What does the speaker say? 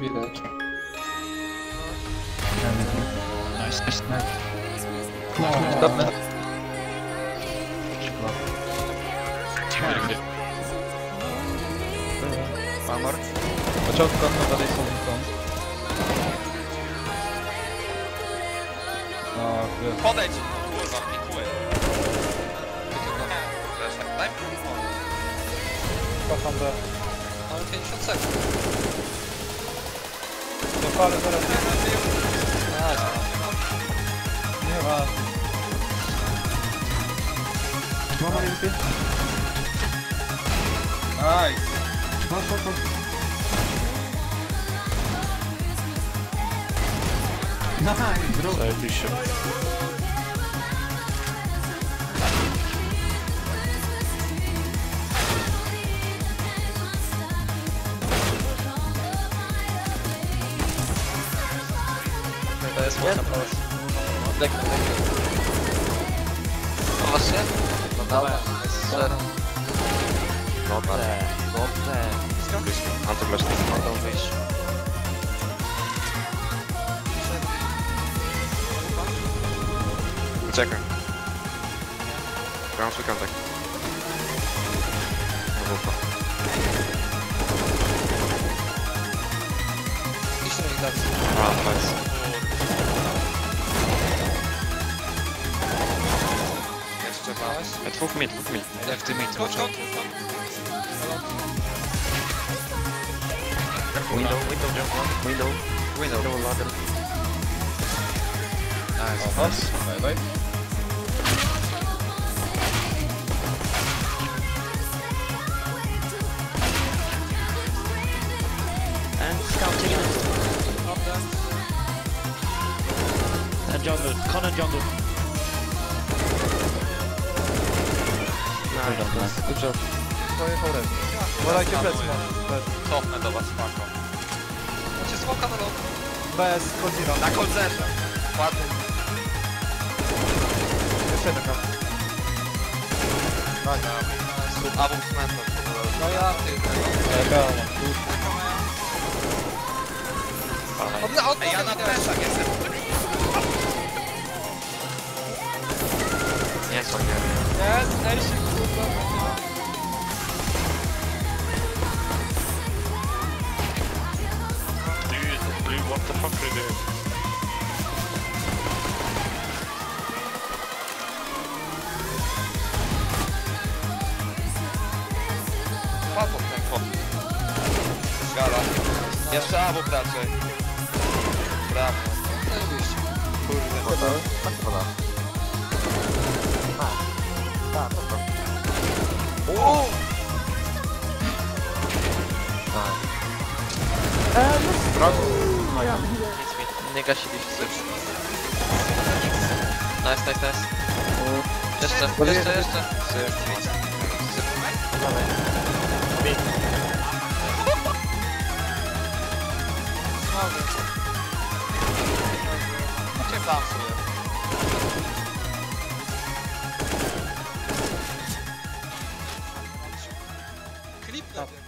widać. Nice, nice, nice. No, Dobra. Mamor. Początku no dalej są są. No, wiesz. Podejdź! Kurwa, pikuję. Daj mi cofam B. Mamy 50 sekund. Dopalę zaraz. Nie ma. Mama nie wypie? Nice. Masz, masz, masz. Nice, bro. Zajebiście. To jest ładna pomoc. Dek, dek. O, właśnie? No dałem. Zero. Dobrze, dobrze. Antyglasz nie mogą wyjść. Czekaj. Ja mam swój kontakt. No wupa. Iść na widać. A, nice. Jeszcze now. It hook mid, hook mid. Left mid, watch out. Window, window, jump one. Window. Window. Window, ladder. Nice. Oh, nice. Bye bye. And scouting. Up there. And jungle. Connor jungle. Nice. Good job. Pojechał red. Wolajcie ma. Bez. Cofnę do was, pako. Macie smoka na ląd. Bez, Godzilla. Na kolcerze. Ładnie. Jeszcze jeden kam. A, był cmentarz. No ja, ty. Od, od, Ej, ja na presach jestem. Nie są, nie. Jest, Elsi, kurwa. What the fuck are you doing? Papo, tempo. Gala. Jeszcze abok raczej. Brawo. Kurde. Tak, woda. Tak, tak, tak. Uuu! Nie gasiliście. Nice, nice, nice. Jeszcze, jeszcze, jeszcze. Cię tam sobie. Keep that.